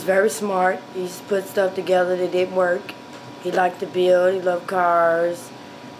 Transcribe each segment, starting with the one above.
He's very smart. He's put stuff together that didn't work. He liked to build. He loved cars,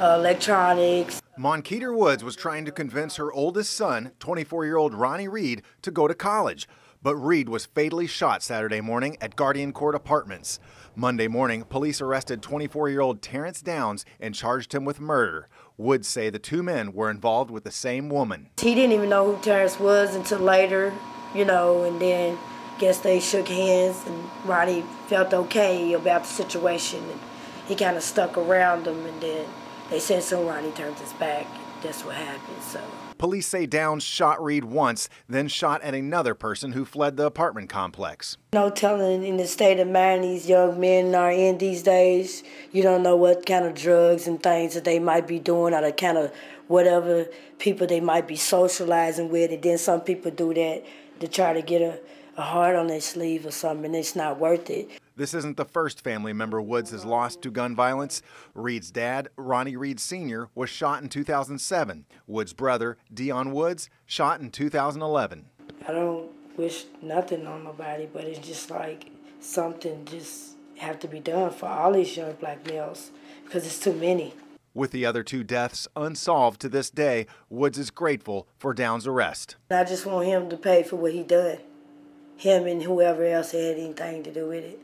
uh, electronics. Monkeeter Woods was trying to convince her oldest son, 24-year-old Ronnie Reed, to go to college. But Reed was fatally shot Saturday morning at Guardian Court Apartments. Monday morning, police arrested 24-year-old Terrence Downs and charged him with murder. Woods say the two men were involved with the same woman. He didn't even know who Terrence was until later, you know, and then guess they shook hands and Ronnie felt okay about the situation. And he kind of stuck around them and then they said so Ronnie turned his back. That's what happened, so. Police say Downs shot Reed once, then shot at another person who fled the apartment complex. No telling in the state of mind these young men are in these days. You don't know what kind of drugs and things that they might be doing or the kind of whatever people they might be socializing with. And then some people do that to try to get a, a heart on their sleeve or something, and it's not worth it. This isn't the first family member Woods has lost to gun violence. Reed's dad, Ronnie Reed Sr., was shot in 2007. Woods' brother, Dion Woods, shot in 2011. I don't wish nothing on nobody, but it's just like something just have to be done for all these young black males because it's too many. With the other two deaths unsolved to this day, Woods is grateful for Downs' arrest. I just want him to pay for what he done. Him and whoever else had anything to do with it.